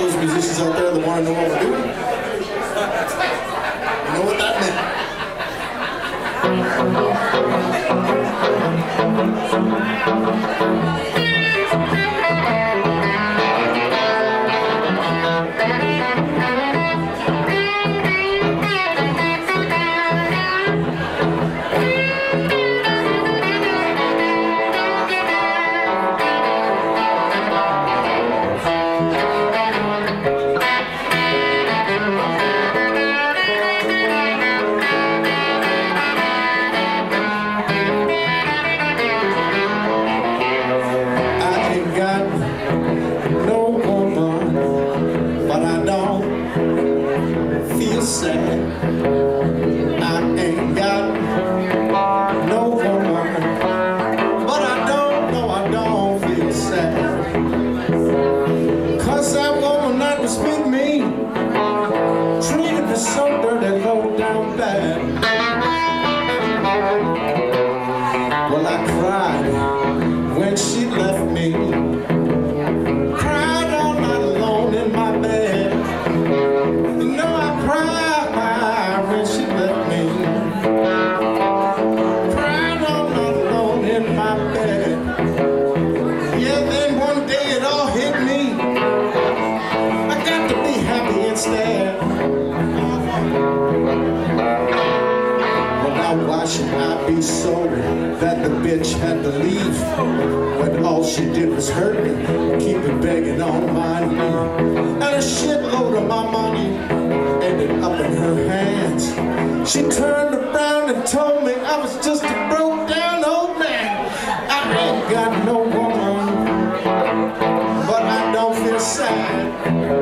those musicians out there that want to know what we're doing. You know what that meant. I ain't got no woman But I don't know I don't feel sad. Cause that woman not respect me Treated me so dirty, low down bad. Well I cried when she left me. Bitch had to leave when all she did was hurt me, keep it begging on my knee. And a shitload of my money ended up in her hands. She turned around and told me I was just a broke down old man. I ain't got no woman, but I don't feel sad.